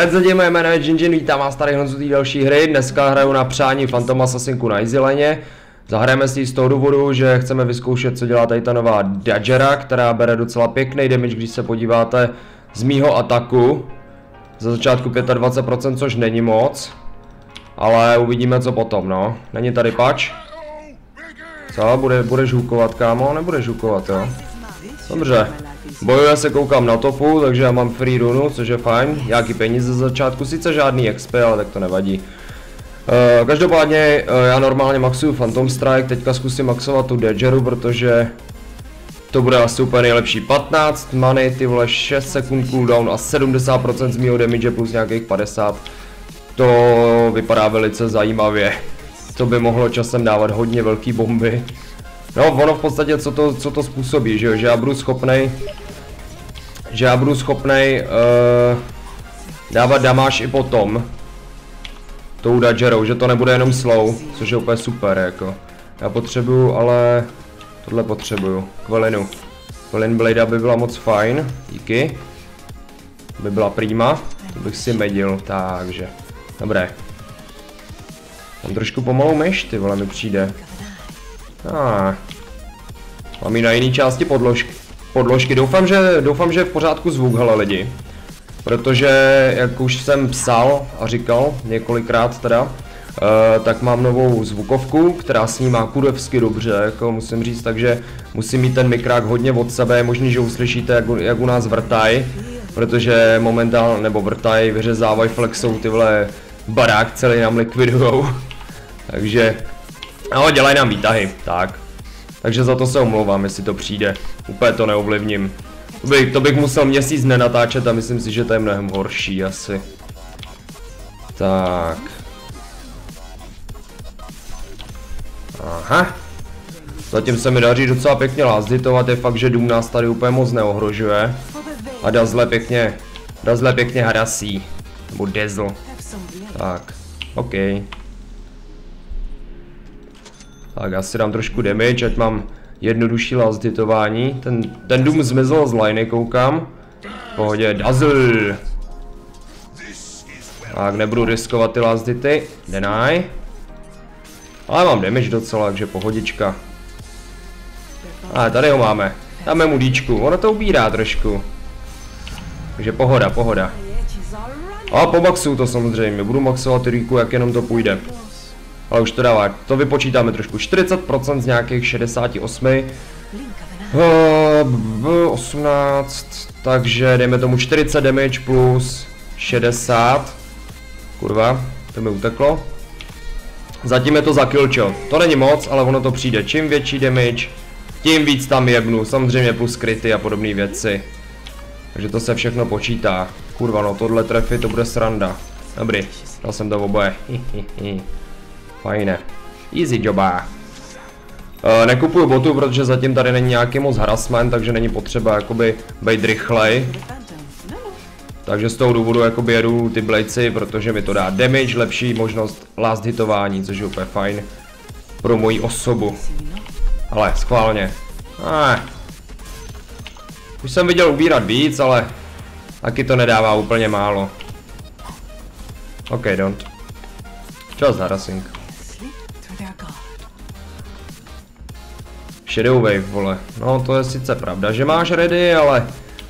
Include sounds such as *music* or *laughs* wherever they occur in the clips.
Zdárec za moje jméno je Jinjin, vítám vás tady Honzu té další hry. Dneska hraju na přání Phantom Assassinku na Easyleně. Zahrajeme si z toho důvodu, že chceme vyzkoušet, co dělá tady ta nová Dajera, která bere docela pěkný damage, když se podíváte z mýho ataku. Za začátku 25%, což není moc. Ale uvidíme, co potom, no. Není tady pač. Co, bude, budeš hukovat, kámo? Nebudeš hukovat, jo? Dobře. Bojuje se koukám na topu, takže já mám free runu, což je fajn. Jaký peníze za začátku, sice žádný XP, ale tak to nevadí. Uh, každopádně uh, já normálně maxuju Phantom Strike, teďka zkusím maxovat tu Dageru, protože to bude asi úplně nejlepší. 15 money, ty vole 6 sekund cooldown a 70% z mýho damage plus nějakých 50. To vypadá velice zajímavě. To by mohlo časem dávat hodně velký bomby. No, ono v podstatě, co to, co to způsobí, že jo, že já budu schopnej, že já budu schopnej uh, dávat damáž i potom, tou Dodgerou, že to nebude jenom slow, což je úplně super, jako. Já potřebuju, ale tohle potřebuju, kvelinu. Kvelin Blade by byla moc fajn, díky. By byla prima, to bych si medil, takže, dobré. Mám trošku pomalou myš, ty vole mi přijde. Ah. Mám ji na jiné části podložky. Podložky. Doufám, že, doufám, že je v pořádku zvuk, hele lidi. Protože, jak už jsem psal a říkal několikrát teda, uh, tak mám novou zvukovku, která snímá kurevsky dobře, jako musím říct, takže musím mít ten mikrák hodně od sebe, je možný, že uslyšíte, jak, jak u nás vrtaj, protože momentálně, nebo vrtaj, vyřezávají, flexou tyhle barák celý nám likvidujou. *laughs* takže No, dělají nám výtahy, tak. Takže za to se omlouvám, jestli to přijde. Úplně to neovlivním. Bych, to bych musel měsíc nenatáčet a myslím si, že to je mnohem horší asi. Tak. Aha. Zatím se mi daří docela pěkně lázditovat, je fakt, že dům nás tady úplně moc neohrožuje. A Dazle pěkně, Dazle pěkně harasí. Nebo Dezl. Tak, OK. Tak já si dám trošku damage, ať mám jednodušší last. Ten, ten dům zmizel z liney, koukám. V pohodě, Dazzle. Tak, nebudu riskovat ty last hity. Deny. Ale mám damage docela, takže pohodička. A tady ho máme. Dáme mu díčku, ono to ubírá trošku. Takže pohoda, pohoda. A po maxu to samozřejmě, budu maxovat Riku, jak jenom to půjde. Ale už to dává, to vypočítáme trošku. 40% z nějakých 68. Uh, 18, takže dejme tomu 40 damage plus 60. Kurva, to mi uteklo. Zatím je to za killčo. To není moc, ale ono to přijde. Čím větší damage, tím víc tam jebnu. Samozřejmě plus kryty a podobné věci. Takže to se všechno počítá. Kurva, no tohle trefy, to bude sranda. Dobrý, dal jsem to oboje. *laughs* Fajné. Easy joba. Uh, nekupuju botu, protože zatím tady není nějaký moc harassment, takže není potřeba jakoby být rychlej. Takže z toho důvodu jakoby jedu ty bladesy, protože mi to dá damage, lepší možnost last hitování, což je úplně fajn pro moji osobu. Ale schválně. Ah. Už jsem viděl ubírat víc, ale taky to nedává úplně málo. OK, don't. Čas harassing. Shadow Wave, vole. No to je sice pravda, že máš ready, ale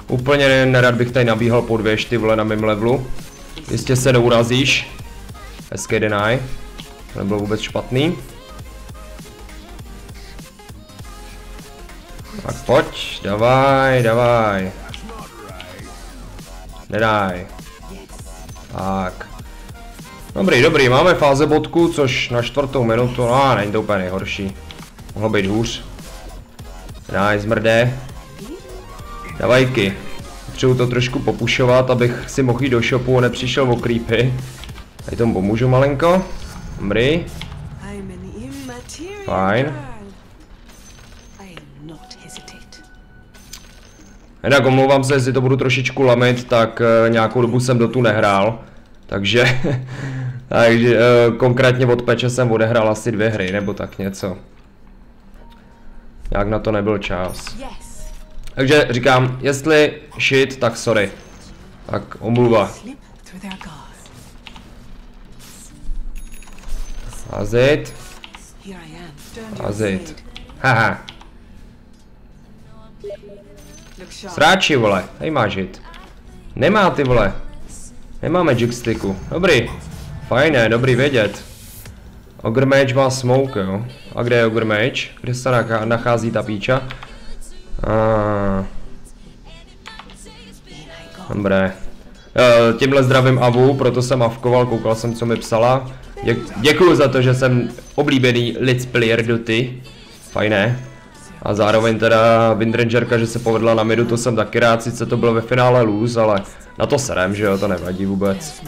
úplně nerad bych tady nabíhal po dvě šty, vole, na mém levelu. Jistě se dourazíš. SK deny. To nebylo vůbec špatný. Tak pojď, davaj, davaj. Nedaj. Tak. Dobrý, dobrý, máme fáze bodku, což na čtvrtou minutu, no není to úplně nejhorší. Mohlo být hůř. Nice, mrdé. Davajky. Potřebuji to trošku popušovat, abych si mohl jít do shopu a nepřišel o creepy. Tady tomu pomůžu malinko. Dobrý. Fajn. Jinak omlouvám se, jestli to budu trošičku lamit, tak uh, nějakou dobu jsem do tu nehrál. Takže, *laughs* takže uh, konkrétně od peče jsem odehrál asi dvě hry, nebo tak něco. Jak na to nebyl čas. Takže říkám, jestli shit, tak sorry. Tak omluva. Házet. afraid. Haha. Sráči, vole. Tady má žit. Nemá, ty vole. Nemá magic sticku. Dobrý. Fajné, dobrý vědět. Ogre Mage má smoke, jo. A kde je Ogre Mage? Kde se nachá- nachází ta píča? A, In I go. dobré. E, tímhle zdravím Avu, proto jsem avkoval, koukal jsem, co mi psala. Děk, děkuju za to, že jsem oblíbený let's player Doty. Fajné. A zároveň teda Windrangerka, že se povedla na midu, to jsem taky rád, sice to bylo ve finále lose, ale na to serem, že jo, to nevadí vůbec.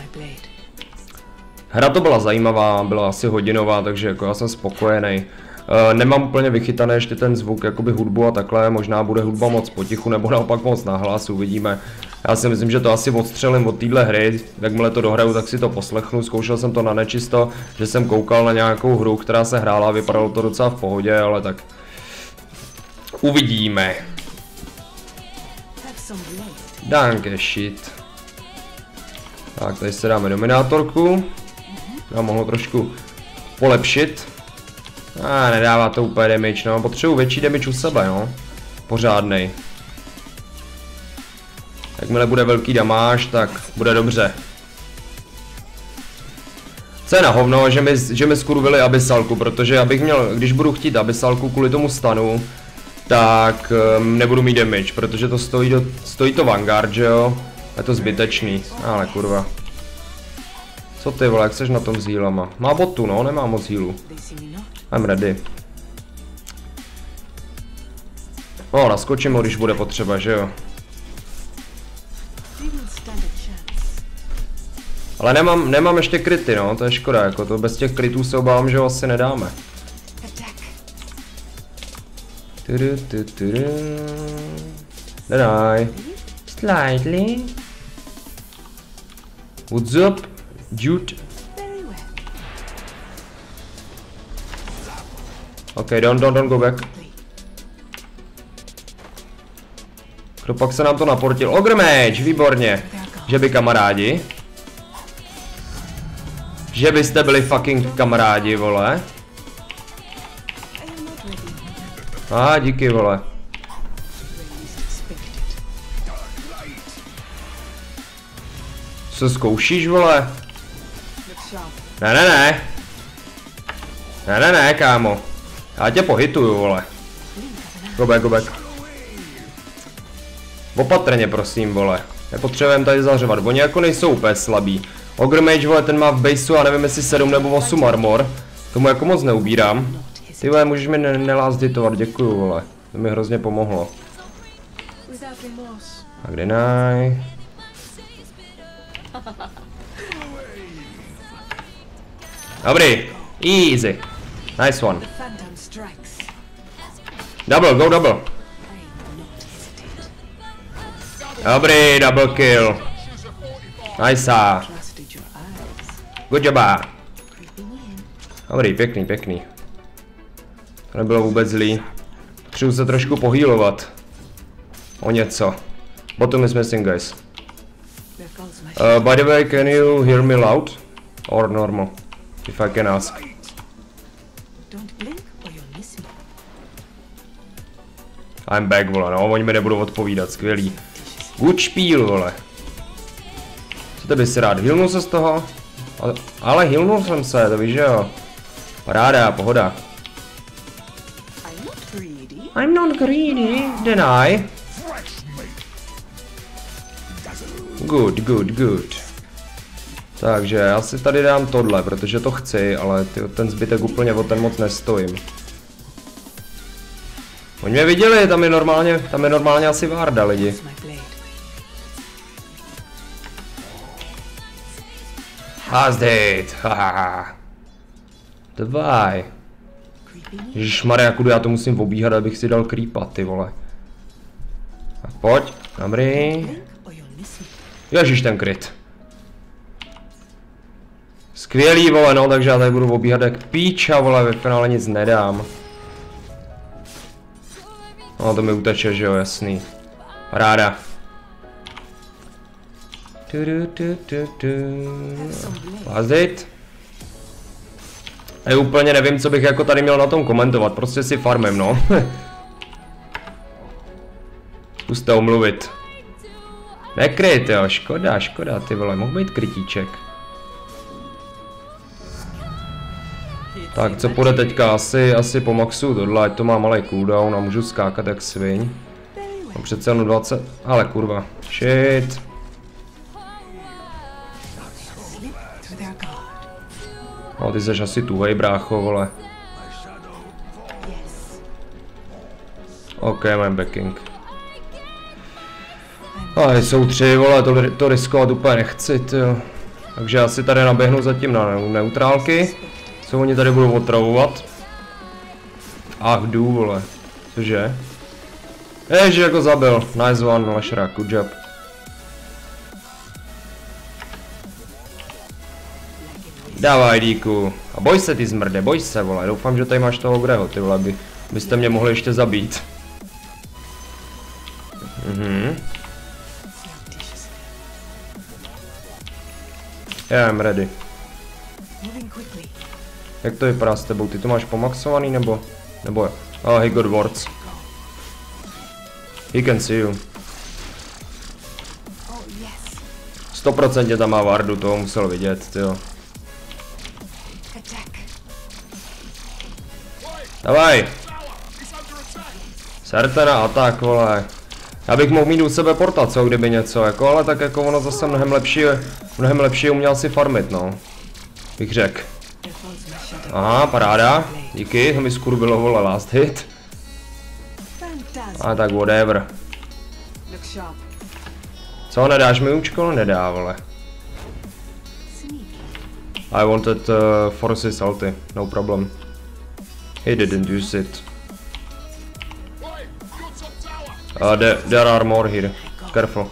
Hra to byla zajímavá, byla asi hodinová, takže jako já jsem spokojený. Uh, nemám úplně vychytaný ještě ten zvuk, jakoby hudbu a takhle, možná bude hudba moc potichu nebo naopak moc nahlas, uvidíme. Já si myslím, že to asi odstřelím od téhle hry, jakmile to dohraju, tak si to poslechnu, zkoušel jsem to na nečisto, že jsem koukal na nějakou hru, která se hrála, vypadalo to docela v pohodě, ale tak uvidíme. Danke shit. Tak, tady si dáme dominátorku. Já mohl trošku polepšit. A nedává to úplně damage, no. Potřebuji větší damage u sebe, no. Pořádnej. Jakmile bude velký damáž, tak bude dobře. Co je na hovno, že mi, že mi skurvili abysalku, protože abych měl, když budu chtít abysalku kvůli tomu stanu, tak um, nebudu mít damage, protože to stojí, do, stojí to Vanguard, že jo? Je to zbytečný, ale kurva. Co ty vole, jak seš na tom s healama? Má botu, no, nemá moc not. I'm ready. No, naskočím ho, když bude potřeba, že jo? Ale nemám, nemám ještě kryty, no, to je škoda, jako to bez těch krytů se obávám, že ho asi nedáme. Tudu, tu, tudu. Deny. Slightly. What's up, well. Okay, don't, don't, don't go back. Kdo pak se nám to naportil? Ogre Mage, výborně. Že by kamarádi. Že byste byli fucking kamarádi, vole. A ah, díky, vole. Co zkoušíš, vole? Ne, ne, ne. Ne, ne, ne, kámo. Já tě pohituju, vole. Blink of an eye. Go back, go back. Opatrně, prosím, vole. Nepotřebujeme tady zařvat, oni jako nejsou úplně slabí. Ogre Mage, vole, ten má v baseu, a nevím jestli 7 nebo 8 armor. Tomu jako moc neubírám. Ty vole, můžeš mi ne nelázditovat, děkuju, vole. To mi hrozně pomohlo. A kde naj? *laughs* Dobrý, easy. Nice one. Double, go double. Dobrý, double kill. Nice. Good job. Creeping in. Dobrý, pěkný, pěkný. To nebylo vůbec zlý. Potřebuji se trošku pohýlovat. O něco. Bottom is missing, guys. Uh, by the way, can you hear me loud? Or normal? If I can ask. Don't blink or you'll miss me. I'm back, vole, no, oni mi nebudou odpovídat, skvělý. Good spiel, vole. Co bys si rád, healnul se z toho? Ale, ale healnul jsem se, to víš, že jo. Paráda, pohoda. I'm not greedy. I'm not greedy, deny. Good, good, good. Takže já si tady dám tohle, protože to chci, ale ty, ten zbytek úplně o ten moc nestojím. Oni mě viděli, tam je normálně, tam je normálně asi Varda lidi. Hazdejt, haha. Dvaj. Ježišmarja, kudy já to musím obíhat, abych si dal creepa, ty vole. Tak pojď, dobrý. Ježíš ten kryt. Skvělý, vole, no, takže já tady budu obíhat jak píča, vole, ve finále nic nedám. No, to mi uteče, že jo, jasný. Ráda. Lazit. Já úplně nevím, co bych jako tady měl na tom komentovat, prostě si farmem, no. *laughs* Zkuste omluvit. Nekryt, jo, škoda, škoda, ty vole, mohl být krytíček. Tak, co půjde teďka? Asi, asi po maxu tohle, ať to má malý cooldown a můžu skákat jak sviň. Mám přece jenom 20, ale kurva, shit. No ty seš asi tuhej, brácho, vole. OK, mám backing. Ale jsou tři, vole, to, to riskovat úplně nechci, jo. Takže já si tady naběhnu zatím na neu- neutrálky. Co oni tady budou otravovat? Ach, jdu, vole. Cože? Ježi, jako zabil. Nice one, Lashra, good job. Dávaj, díku. A boj se ty zmrde, boj se, vole. Doufám, že tady máš toho Greho, ty vole, by, byste mě mohli ještě zabít. Mhm. Já jsem ready. Jak to vypadá s tebou? Ty to máš pomaxovaný nebo? Nebo jo? Oh, he got wards. He can see you. Oh, yes. 100% tam má wardu, toho musel vidět, jo. Davaj! Serte na atak, vole. Já bych mohl mít u sebe porta, co, kdyby něco, jako, ale tak jako ono zase mnohem lepší, mnohem lepší uměl si farmit, no. Bych řekl. Aha, paráda. Díky, to mi skurvilo, vole, last hit. A tak whatever. Co, nedáš mi účko? Nedá, vole. I wanted uh, forces ulti, no problem. He didn't use it. Uh, there, there are more here. Careful.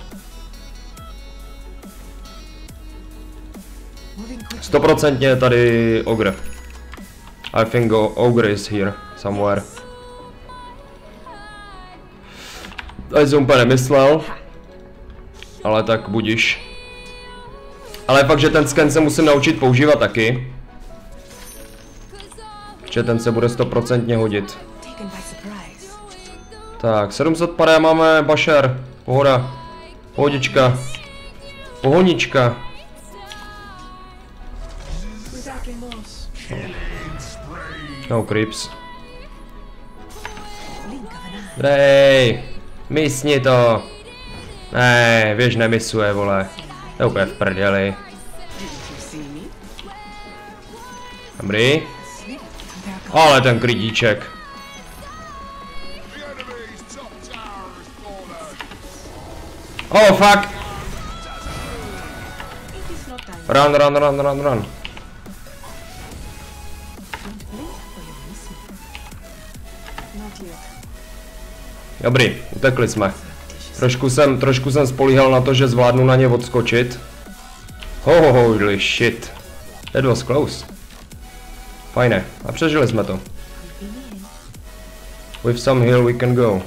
Moving quickly. Stoprocentně tady ogre. I think ogre is here somewhere. Tady jsem úplně nemyslel. Ale tak budiš. Ale fakt, že ten scan se musím naučit používat taky. Že ten se bude stoprocentně hodit. Tak, 700 padé máme Bašer. Pohoda. Pohodička. Pohonička. Remorse. No creeps. Dej, misni to. Ne, věž nemisuje, vole. To je úplně v prdeli. Dobrý. Ale ten klidíček. Oh fuck. Run, run, run, run, run. Dobrý, utekli jsme. Trošku jsem, trošku jsem spolíhal na to, že zvládnu na ně odskočit. Ho, ho, holy shit. That was close. Fajné, a přežili jsme to. With some heal we can go.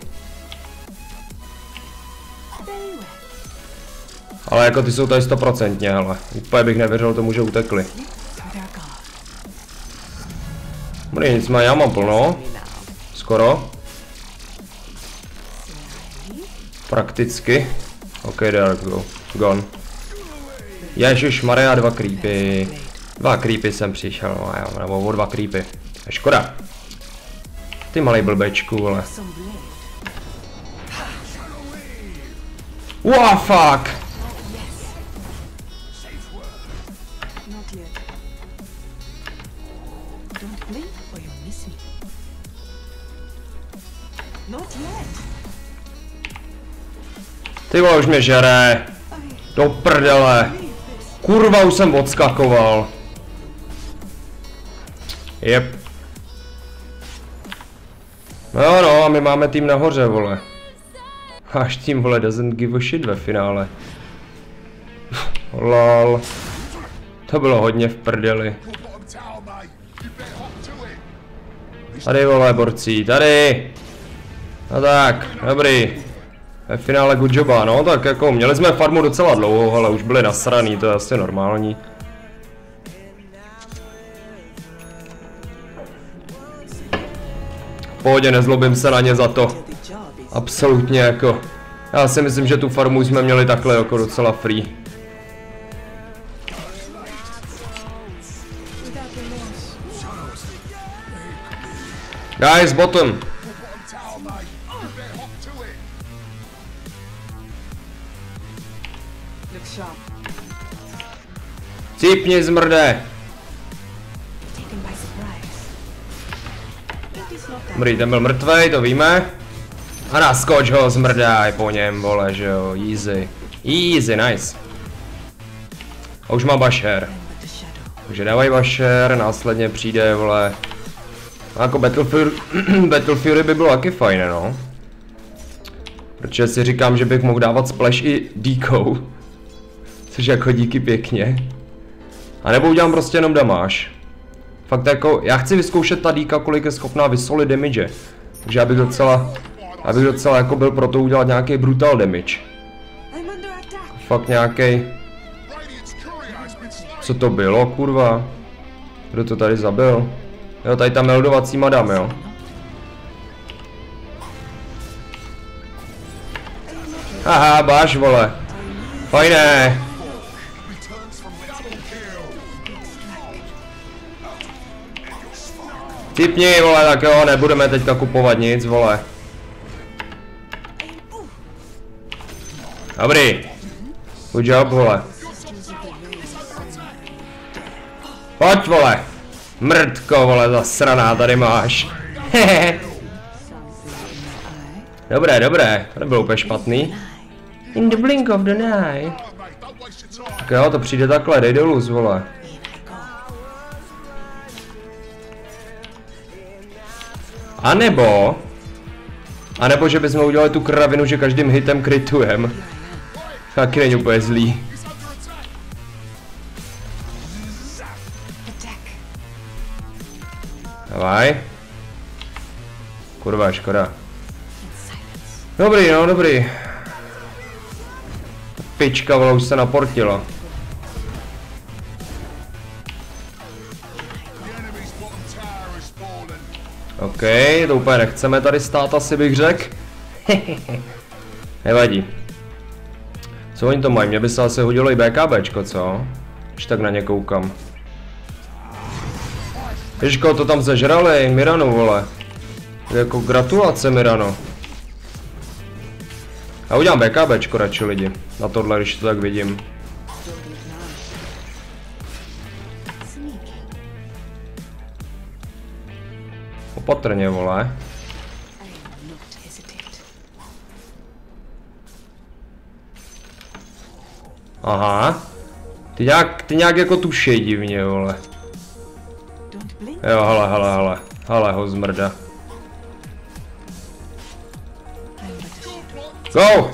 Ale jako ty jsou tady stoprocentně, hele. Úplně bych nevěřil tomu, že utekli. Dobrý, nicméně já mám plno. Skoro. Prakticky. OK, there go. Gone. Ježiš Maria, dva creepy. Dva creepy jsem přišel, no jo, nebo o dva creepy. Škoda. Ty malej blbečku, blade. Wow, fuck! Ty vole, už mě žere. Do prdele. Kurva, už jsem odskakoval. Jep. No no, a my máme tým nahoře, vole. Až tým, vole, doesn't give a shit ve finále. Lol. To bylo hodně v prdeli. Tady, vole, borcí, tady. No tak, dobrý. Ve finále good joba, no tak jako měli jsme farmu docela dlouho, ale už byli nasraný, to je asi normální. Pohodě, nezlobím se na ně za to. Absolutně jako. Já si myslím, že tu farmu jsme měli takhle jako docela free. Guys, bottom. Cípni zmrde. Dobrý, ten byl mrtvej, to víme. A naskoč ho, zmrdaj po něm, vole, že jo, easy. Easy, nice. A už má shadow. Takže dávaj bašer, následně přijde, vole. A jako *clears throat* Battlefield by bylo taky fajn, no. Protože si říkám, že bych mohl dávat splash i díkou. Což jako díky pěkně. A nebo udělám prostě jenom damáž. Fakt jako, já chci vyzkoušet ta díka, kolik je schopná vysolit damage. Takže já bych docela, já bych docela jako byl pro to udělat nějaký brutal damage. Fakt nějaký. Co to bylo, kurva? Kdo to tady zabil? Jo, tady ta meldovací madam, jo. Haha, báš, vole. Fajné. Typni, vole, tak jo, nebudeme teďka kupovat nic, vole. Dobrý. Good job, vole. Pojď, vole. Mrtko, vole, zasraná, tady máš. *laughs* Dobré, dobré, to nebylo úplně špatný. In the blink of the night. Tak jo, to přijde takhle, dej dolů, vole. A nebo... A nebo, že bychom udělali tu kravinu, že každým hitem kritujem. Taky není úplně zlý. Davaj. Kurva, škoda. Dobrý, no, dobrý. Pička, vole, už se naportila. OK, to úplně nechceme tady stát, asi bych řekl. *laughs* Nevadí. Co oni to mají? Mně by se asi hodilo i BKBčko, co? Už tak na ně koukám. Ježko, to tam zežrali, Miranu, vole. Jako gratulace, Mirano. Já udělám BKBčko radši lidi. Na tohle, když to tak vidím. Opatrně, vole. Aha. Ty nějak, ty nějak jako tušej divně, vole. Jo, hele, hele, hele. Hele ho zmrda. Go!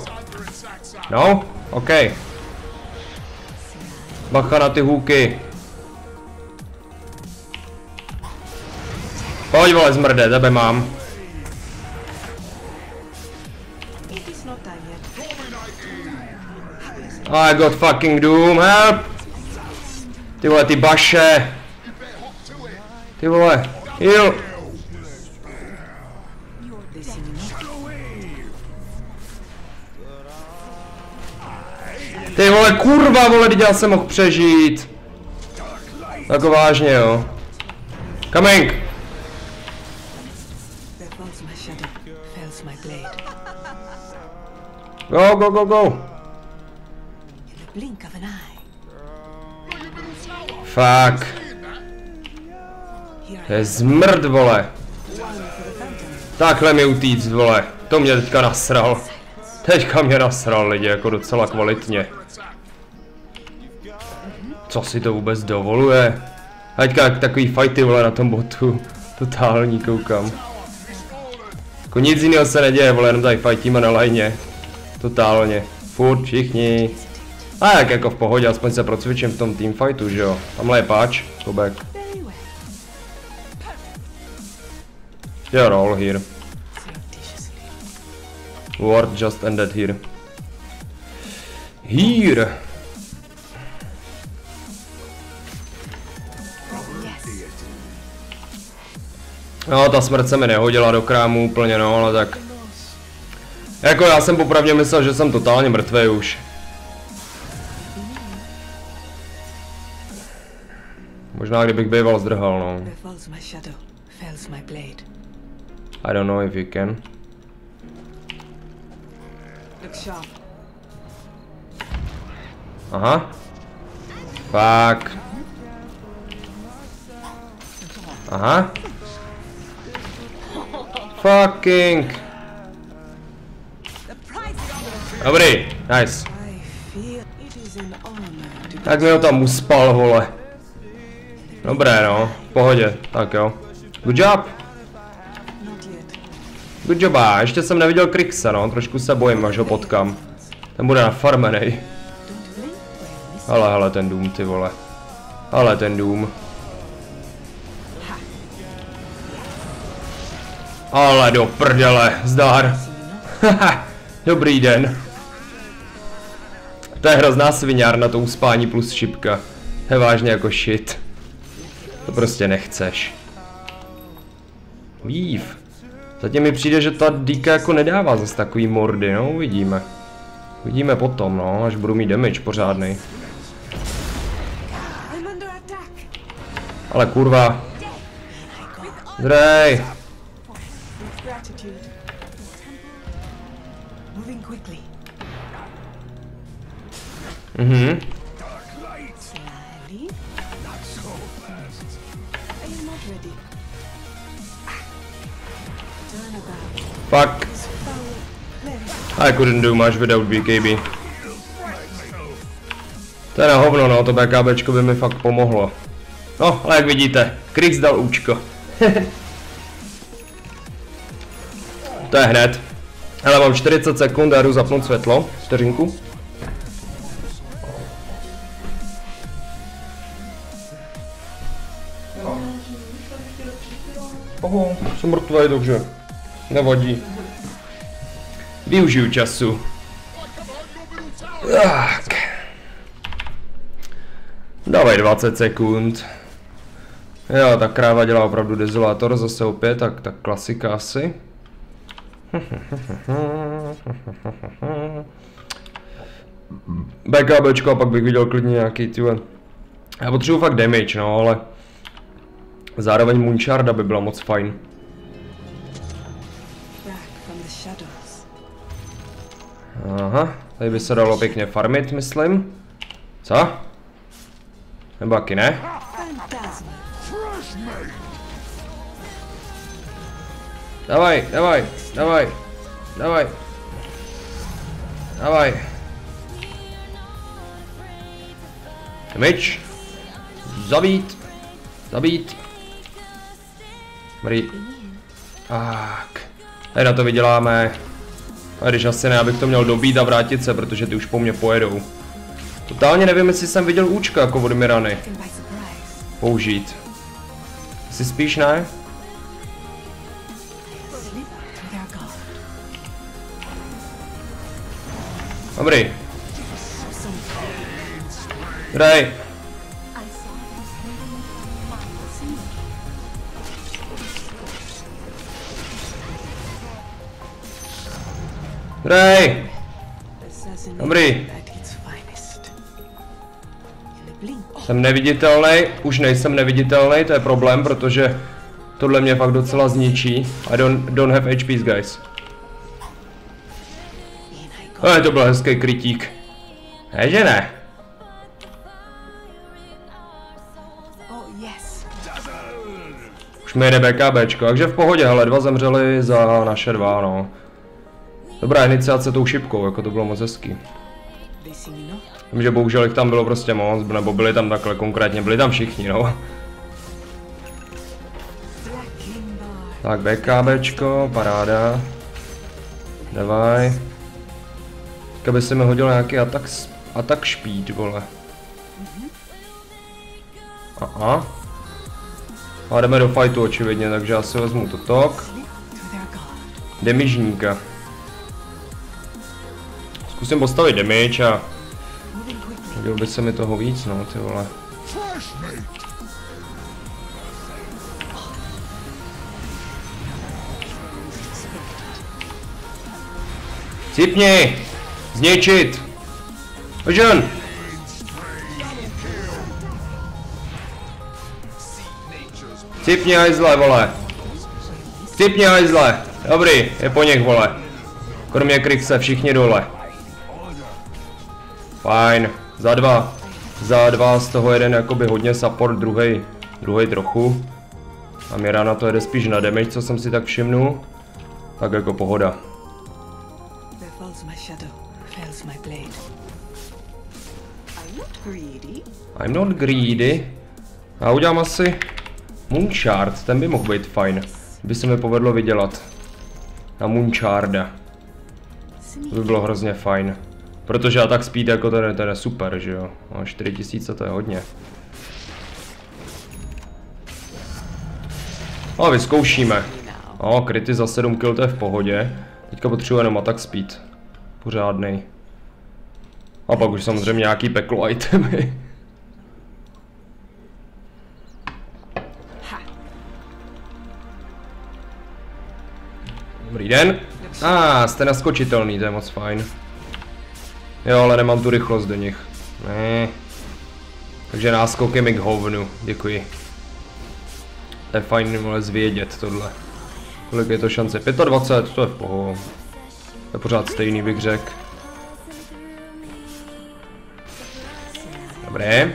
No? OK. Bacha na ty hůky. Pojď vole zmrde, tebe mám. I got fucking doom, help! Ty vole, ty baše! Ty vole, heal! Ty vole, kurva, vole, teď já jsem mohl přežít. Jako vážně, jo. Coming! Go, go, go, go! In the blink of an eye. Fuck. To je zmrd, vole. Takhle mi utíct, vole. To mě teďka nasral. Teďka mě nasral lidi, jako docela kvalitně. Co si to vůbec dovoluje? Teďka jak takový fighty, vole, na tom botu. Totální, koukám. Jako nic jiného se neděje, vole, jenom tady fightíme na lajně. Totálně. Furt všichni. A jak jako v pohodě, aspoň se procvičím v tom teamfightu, že jo. Tamhle je páč, kobek. Je roll here. War just ended here. Here. No, ta smrt se mi nehodila do krámu úplně, no, ale tak. Jako já jsem popravdě myslel, že jsem totálně mrtvý už. Možná kdybych býval zdrhal, no. I don't know if you can. Aha. Fak. Aha. Fucking. Dobrý, nice. Tak mi ho tam uspal, vole. Dobré, no. V pohodě. Tak jo. Good job. Good job. A ještě jsem neviděl Krixa, no. Trošku se bojím, až ho potkám. Ten bude while missing. Ale, hele, ten dům, ty vole. Ale ten dům. Ale do prdele, zdar. *laughs* Dobrý den. To je hrozná sviňárna to uspání plus šipka. Je vážně jako shit. To prostě nechceš. Vív. Zatím mi přijde, že ta díka jako nedává zase takový mordy, no uvidíme. Uvidíme potom, no, až budu mít damage pořádný. Ale kurva. Drej. Mhm. Fuck. I couldn't do much without BKB. To je na hovno, no, to BKBčko by mi fakt pomohlo. No, ale jak vidíte, Krix dal účko. *laughs* to je hned. Hele, mám 40 sekund a jdu zapnout světlo. Vteřinku. Mrtvý, takže nevadí. Využiju času. Tak. Dávaj 20 sekund. Jo, ta kráva dělá opravdu dezolátor zase opět, tak, tak klasika asi. *laughs* BKBčko a pak bych viděl klidně nějaký tyhle. Já potřebuji fakt damage, no, ale zároveň Moonsharda by byla moc fajn. Aha, tady by se dalo pěkně farmit, myslím. Co? Nebo taky ne? Davaj, davaj, davaj, davaj. Davaj. Myč. Zabít. Zabít. Dobrý. Tak. Tady na to vyděláme. A když asi ne, abych to měl dobít a vrátit se, protože ty už po mně pojedou. Totálně nevím, jestli jsem viděl účka jako od Mirany. Použít. Asi spíš ne? Dobrý. Drej. Assassination Dobrý. Jsem neviditelný, už nejsem neviditelný, to je problém, protože tohle mě fakt docela zničí. I don't, don't have HPs, guys. Ale to byl hezký krytík. Ne, že ne? Už mi jede BKBčko, takže v pohodě, hele, dva zemřeli za naše dva, no. Dobrá iniciace tou šipkou, jako to bylo moc hezký. Vím, že bohužel jich tam bylo prostě moc, nebo byli tam takhle konkrétně, byli tam všichni, no. Tak BKBčko, paráda. Davaj. Teďka by se mi hodil nějaký atak, atak špít, vole. Aha. A jdeme do fightu očividně, takže já si vezmu to tok. Demižníka. Zkusím postavit damage a... Hodil by se mi toho víc, no, ty vole. Cipni! Zničit! Vision! Cipni hajzle, vole. Cipni hajzle. Dobrý, je po něch, vole. Kromě Krixe, všichni dole. Fajn, za dva. Za dva, z toho jeden jakoby hodně support, druhý, druhý trochu. A Mirana to jede spíš na damage, co jsem si tak všimnul. Tak jako pohoda. I'm not greedy. A udělám asi Moonshard, ten by mohl být fajn. By se mi povedlo vydělat. Na Moonsharda. To by bylo hrozně fajn. Protože attack speed jako ten, je super, že jo. No, 4000 to je hodně. No, vyzkoušíme. No, kryty za 7 kill to je v pohodě. Teďka potřebuji jenom attack speed. Pořádnej. A pak už samozřejmě nějaký peklo itemy. Dobrý den. A, ah, jste naskočitelný, to je moc fajn. Jo, ale nemám tu rychlost do nich. Ne. Takže náskok je mi k hovnu, děkuji. To je fajn, vole, zvědět tohle. Kolik je to šance? 25, to je v poho. To je pořád stejný, bych řekl. Dobré.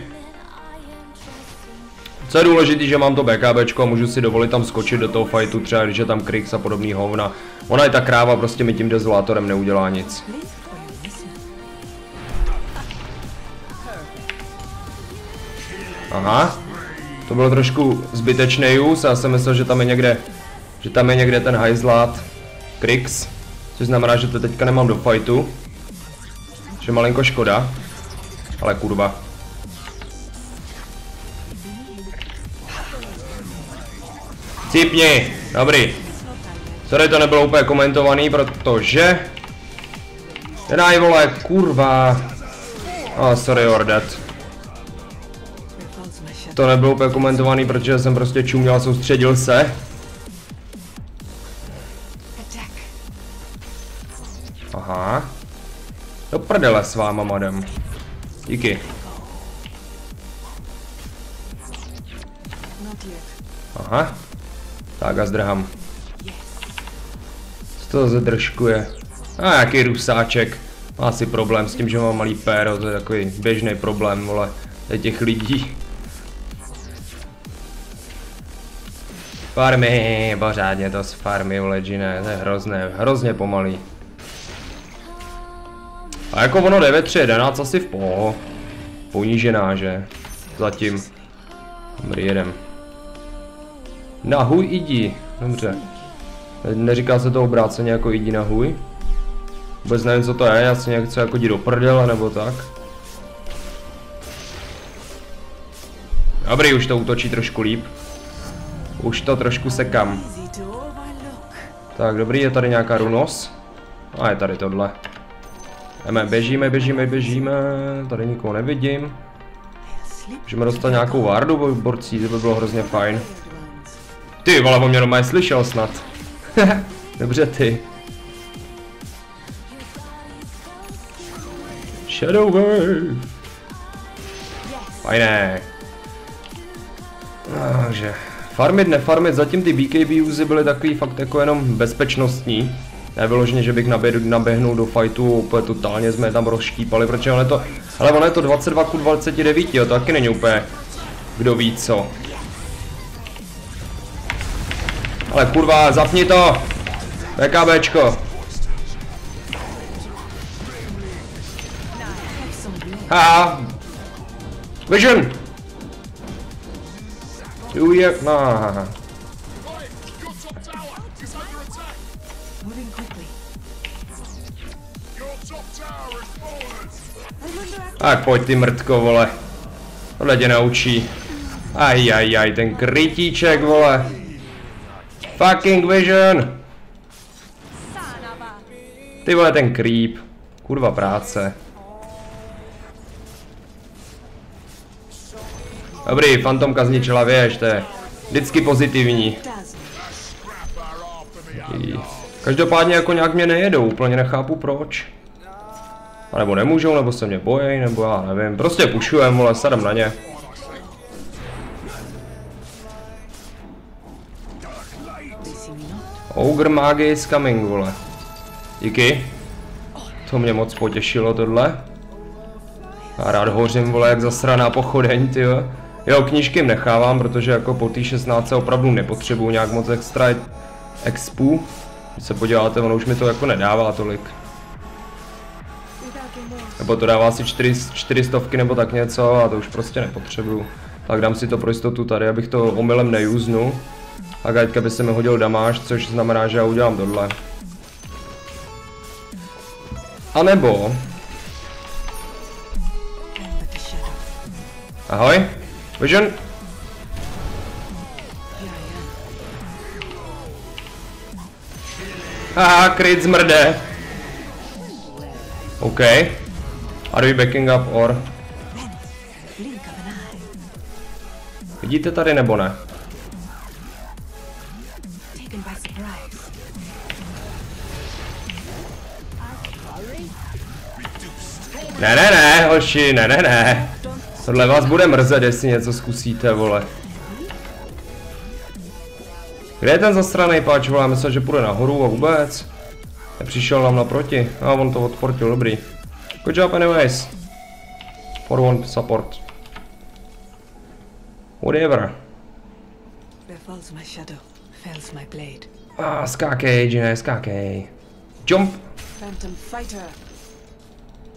Co je důležité, že mám to BKBčko a můžu si dovolit tam skočit do toho fightu, třeba když je tam Krix a podobný hovna. Ona je ta kráva, prostě mi tím dezolátorem neudělá nic. Aha. To bylo trošku zbytečný use, já jsem myslel, že tam je někde, že tam je někde ten hajzlát Krix. Což znamená, že to teďka nemám do fightu. Že malinko škoda. Ale kurva. Cipni, dobrý. Sorry, to nebylo úplně komentovaný, protože... Nedaj vole, kurva. Oh, sorry, Ordet. To nebylo úplně komentovaný, protože jsem prostě čuměl a soustředil se. Aha. Do prdele s váma, madam. Díky. Aha. Tak a zdrhám. Co to za držku je? A jaký rusáček. Má asi problém s tím, že má malý péro, to je takový běžný problém, vole, těch lidí. Farmy, pořádně to z farmy, vole, ne, to je hrozné, hrozně pomalý. A jako ono 9-3-11 asi v poho. Ponížená, že? Zatím. Dobrý, jedem. Na hůj jdi. Dobře. Neříká se to obráceně jako jdi na hůj? Vůbec nevím, co to je, jasně jak chce jako jdi do prdele nebo tak. Dobrý, už to útočí trošku líp. Už to trošku sekám. Tak, dobrý, je tady nějaká runos. A je tady tohle. Jdeme, běžíme, běžíme, běžíme. Tady nikoho nevidím. Můžeme dostat nějakou vardu, bo- borcí, to by bylo hrozně fajn. Ty vole, on mě normálně slyšel snad. *laughs* Dobře ty. Shadow Wave. Fajné. Takže, farmit, nefarmit, zatím ty BKB úzy byly takový fakt jako jenom bezpečnostní. Nevyloženě, že bych naběh, naběhnul do fightu úplně totálně jsme tam rozštípali, protože ono je to, ale ono je to 22 ku 29, jo, to taky není úplně, kdo ví co. Ale kurva, zapni to! BKBčko. Ha! Vision! Tu. No. Moving quickly. Tak pojď ty mrtko, vole. Tohle tě naučí. Aj, aj, aj, ten krytíček, vole. Fucking vision! Ty vole, ten creep. Kurva práce. Dobrý, fantomka zničila věž, to je vždycky pozitivní. Každopádně jako nějak mě nejedou, úplně nechápu proč. A nebo nemůžou, nebo se mě bojí, nebo já nevím. Prostě pušujem, vole, sadem na ně. Ogre Magi is coming, vole. Díky. To mě moc potěšilo tohle. A rád hořím, vole, jak zasraná pochodeň. Jo, knížky jim nechávám, protože jako po té 16 opravdu nepotřebuju nějak moc extra expu. Když se podíváte, ono už mi to jako nedává tolik. Nebo to dává asi 4, 400 nebo tak něco a to už prostě nepotřebuju. Tak dám si to pro jistotu tady, abych to omylem nejuznu. A teďka by se mi hodil damáž, což znamená, že já udělám tohle. A nebo... Ahoj. Vision. Haha, kryt zmrde. OK. Are we backing up or... Vidíte tady nebo ne? Ne, ne, ne, hoši, ne, ne, ne. Tohle vás bude mrzet, jestli něco zkusíte, vole. Kde je ten zasraný páč, vole? Já myslel, že půjde nahoru a vůbec. Nepřišel nám naproti. A on to odportil, dobrý. Good job anyways. For one support. Whatever. Where falls my shadow, fells my blade. A skákej, Gine, skákej. Jump. Phantom fighter.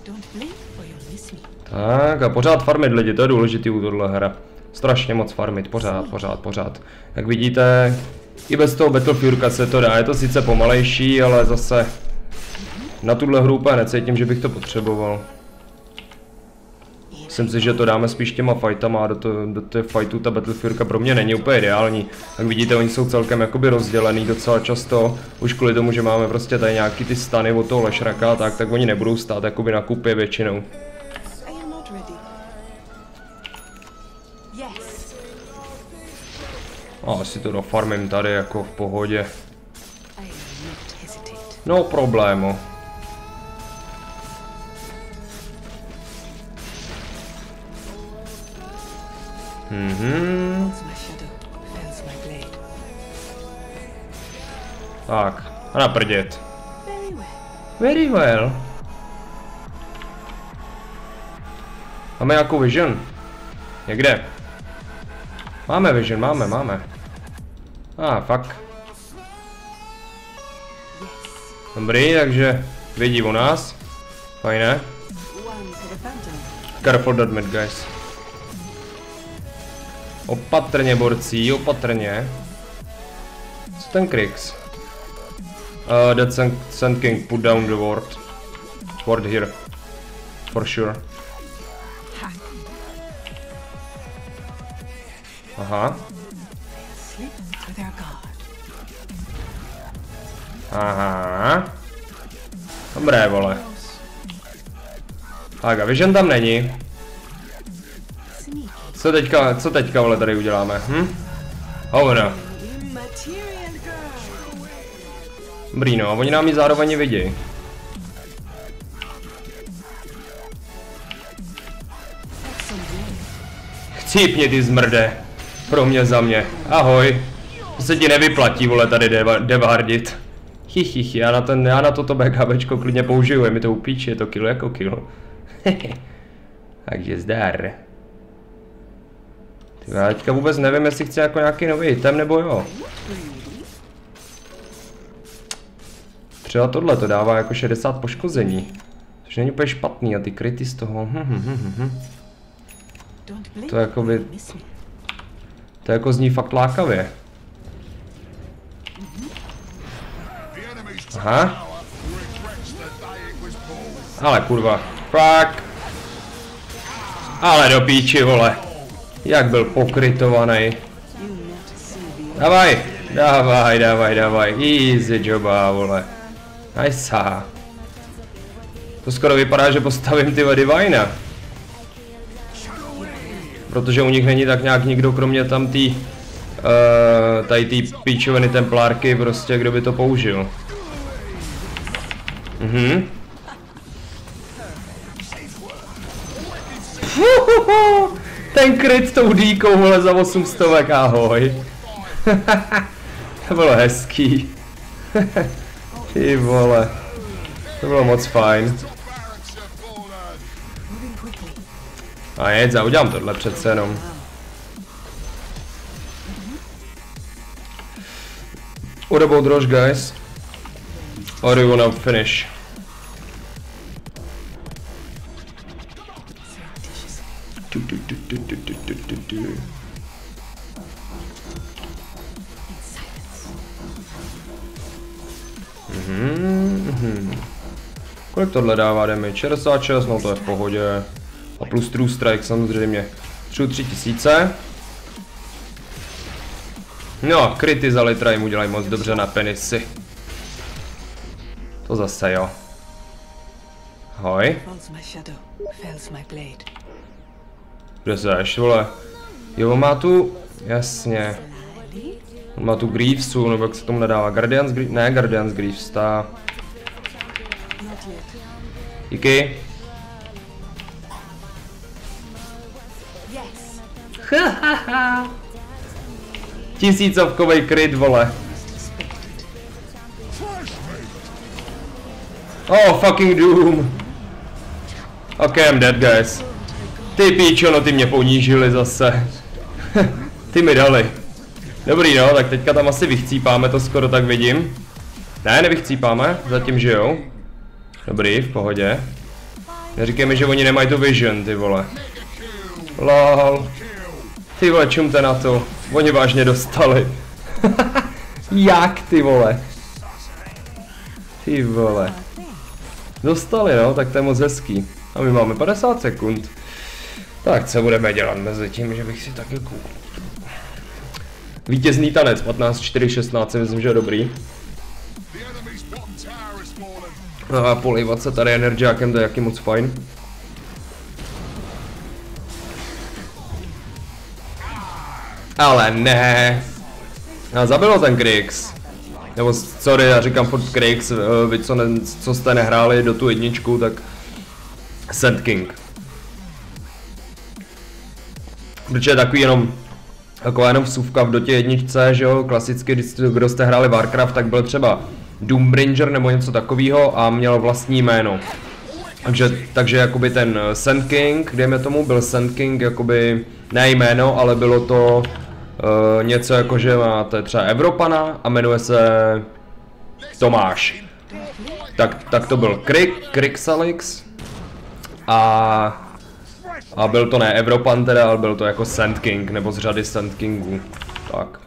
Don't blink or you'll miss me. Tak a pořád farmit lidi, to je důležitý u tohle hra. Strašně moc farmit, pořád, pořád, pořád. Jak vidíte, i bez toho Battlefielda se to dá, je to sice pomalejší, ale zase na tuhle hru úplně necítím, že bych to potřeboval. Myslím si, že to dáme spíš těma fightama a do, to, do té fightu ta Battlefieldka pro mě není úplně ideální. Jak vidíte, oni jsou celkem jakoby rozdělený docela často, už kvůli tomu, že máme prostě tady nějaký ty stany od toho lešraka, tak, tak oni nebudou stát jakoby na kupě většinou. A asi to dofarmím tady jako v pohodě. No problémo. Mhm. Tak, a. Very well. Very well. Máme nějakou vision? Někde? Máme vision, máme, máme. A, ah, fakt. Dobrý, takže vidí o nás. Fajné. Careful that mid, guys. Opatrně, borcí, opatrně. Co ten Krix? Uh, that Sand, King put down the ward. Ward here. For sure. Ha. Aha. Aha. Dobré, vole. Tak a Vision tam není. Co teďka, co teďka, vole, tady uděláme, hm? Hovno. Dobrý, no, oni nám ji zároveň blade. Chcípni ty zmrde. Pro mě za mě. Ahoj. To se ti nevyplatí, vole, tady deva, devardit. Chichich, já na, ten, já na toto BKBčko klidně použiju, je mi to upíči, je to kill jako kill. *laughs* Takže zdar. Ty, já teďka vůbec nevím, jestli chci jako nějaký nový item nebo jo. Třeba tohle to dává jako 60 poškození. Což není úplně špatný a ty kryty z toho. Hm, hm, hm, To miss me. To jako zní fakt lákavě. Aha. Ale kurva. Fuck. Ale do píči, vole. Jak byl pokrytovaný. Davaj, dávaj, dávaj, dávaj. Easy joba, vole. Nice. To skoro vypadá, že postavím ty Divina. Protože u nich není tak nějak nikdo, kromě tam tý... Uh, tady ty píčoviny templárky, prostě kdo by to použil. Mhm. *laughs* Ten kryt tou dýkou, vole, za 800, ahoj. *laughs* to bylo hezký. *laughs* Ty vole. To bylo moc fajn. A jedz, já udělám tohle přece jenom. About Roche, guys? Or do you wanna finish? Du, du, du, du, du, du, du, du, du. Mhm, mhm. Kolik tohle dává damage? 66, no to je v pohodě. A plus True Strike samozřejmě. Třu 3000. No, kryty za litra jim udělají moc dobře na penisy. To zase jo. Hoj. Kde seš, vole? Jo, on má tu, jasně. On má tu Grievesu, nebo jak se tomu nedává, Guardians Greaves, ne Guardians Greaves, ta... Díky. Tisícovkovej kryt, vole. Oh, fucking Doom. Okay, I'm dead, guys. Ty píčo, no ty mě ponížili zase. *laughs* ty mi dali. Dobrý no, tak teďka tam asi vychcípáme to skoro tak vidím. Ne, nevychcípáme, zatím žijou. Dobrý, v pohodě. Neříkej mi, že oni nemají tu vision, ty vole. Lol. Ty vole, čumte na to. Oni vážně dostali. *laughs* Jak ty vole? Ty vole. Dostali no, tak to je moc hezký. A my máme 50 sekund. Tak co budeme dělat mezi tím, že bych si taky koukl. Vítězný tanec 15, 4, 16, myslím, že je dobrý. No a polivat se tady energiákem, to je jaký moc fajn. Ale ne. A zabilo ten Krix. Nebo sorry, já říkám furt Krix, vy co, ne, co jste nehráli do tu jedničku, tak Sand King. Protože je takový jenom taková jenom vsuvka v dotě jedničce, že jo, klasicky, když jste, kdo jste hráli Warcraft, tak byl třeba Doombringer nebo něco takového a měl vlastní jméno. Takže, takže jakoby ten Sand King, dejme tomu, byl Sand King jakoby ne jméno, ale bylo to uh, něco jako, že máte třeba Evropana a jmenuje se Tomáš. Tak, tak to byl Krik, Krixalix a a byl to ne Evropan teda, ale byl to jako Sand King, nebo z řady Sand Kingů. Tak.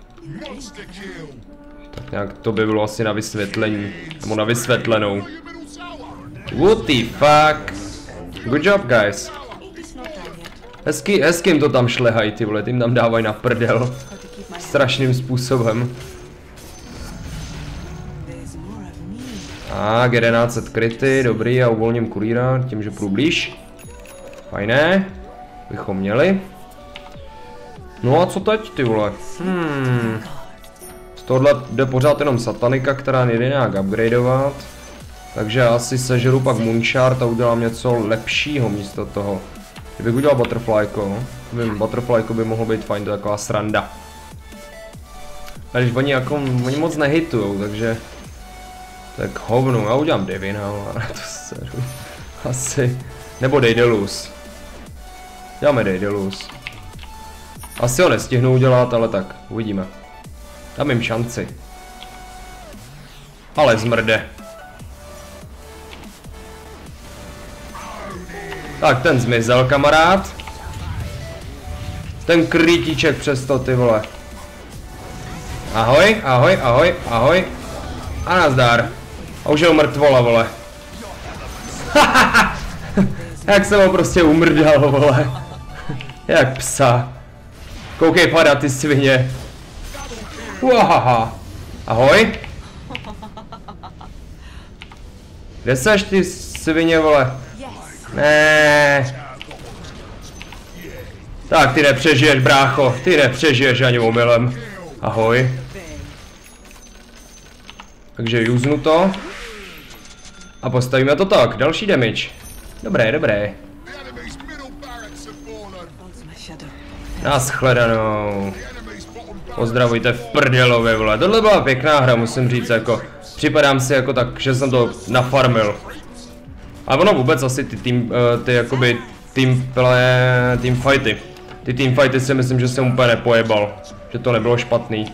Tak nějak to by bylo asi na vysvětlení, nebo na vysvětlenou. What the fuck? Good job, guys. Hezky, hezky jim to tam šlehají ty vole, tím tam dávají na prdel. Strašným způsobem. G 11 kryty, dobrý, já uvolním kurýra, tím, že půjdu blíž. Fajné, bychom měli. No a co teď, ty vole? Hmm. Z tohohle jde pořád jenom satanika, která nejde nějak upgradeovat. Takže asi sežeru pak Moonshard a udělám něco lepšího místo toho. Kdybych udělal Butterflyko, Butterflyko by mohlo být fajn, to je taková sranda. Ale oni jako, oni moc nehitujou, takže... Tak hovnu, já udělám Divina, ale *laughs* to seru. Asi. Nebo Daedalus. Dáme Daedalus. Asi ho nestihnu udělat, ale tak, uvidíme. Dám jim šanci. Ale zmrde. Tak ten zmizel, kamarád. Ten krytíček přesto, ty vole. Ahoj, ahoj, ahoj, ahoj. A nazdar. A už je umrtvola, vole. *laughs* Jak jsem ho prostě umrdal, vole. *laughs* Jak psa. Koukej padat ty svině. Uahaha. Ahoj. Kde seš ty svině, vole. Ne. Tak, ty nepřežiješ, brácho. Ty nepřežiješ ani omylem. Ahoj. Takže juznu to. A postavíme to tak. Další damage. Dobré, dobré. Naschledanou. Pozdravujte v prdělově, vole. Tohle byla pěkná hra, musím říct, jako. Připadám si jako tak, že jsem to nafarmil. A ono vůbec asi ty tým, uh, ty jakoby team play, team fighty. Ty team fighty si myslím, že jsem úplně nepojebal. Že to nebylo špatný.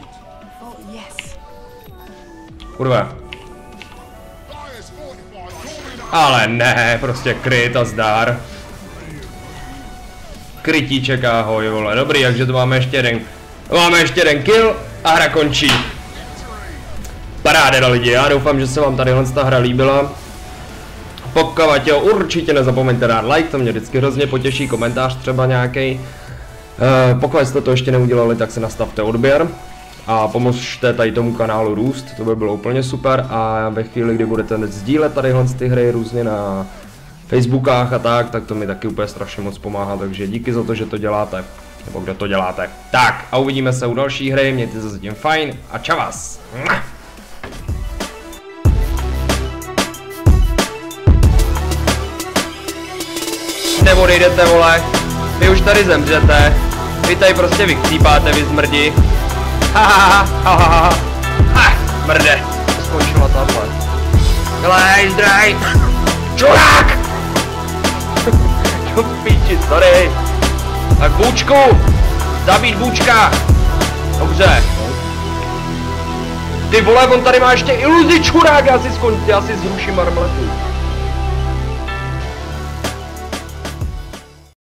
Kurva. Ale ne, prostě kryt a zdar. Krytíček ahoj, vole. Dobrý, takže to máme ještě jeden. Máme ještě jeden kill a hra končí. Paráda lidi, já doufám, že se vám tady ta hra líbila. Pokud jo, určitě nezapomeňte dát like, to mě vždycky hrozně potěší, komentář třeba nějaký. Uh, pokud jste to ještě neudělali, tak si nastavte odběr a pomožte tady tomu kanálu růst, to by bylo úplně super a ve chvíli, kdy budete sdílet tadyhle ty hry různě na Facebookách a tak, tak to mi taky úplně strašně moc pomáhá, takže díky za to, že to děláte, nebo kdo to děláte. Tak a uvidíme se u další hry, mějte se zatím fajn a čavas! Neodejdete vole, vy už tady zemřete, vy tady prostě vykřípáte, vy zmrdi. Ha ha ha ha ha ha mrde, skončila tahle. Hele, zdrej, čurák! Píči, sorry. Tak bůčku, zabít bůčka. Dobře. Ty vole, on tady má ještě iluzi čurák, já si skončím, já si zruším marmletu.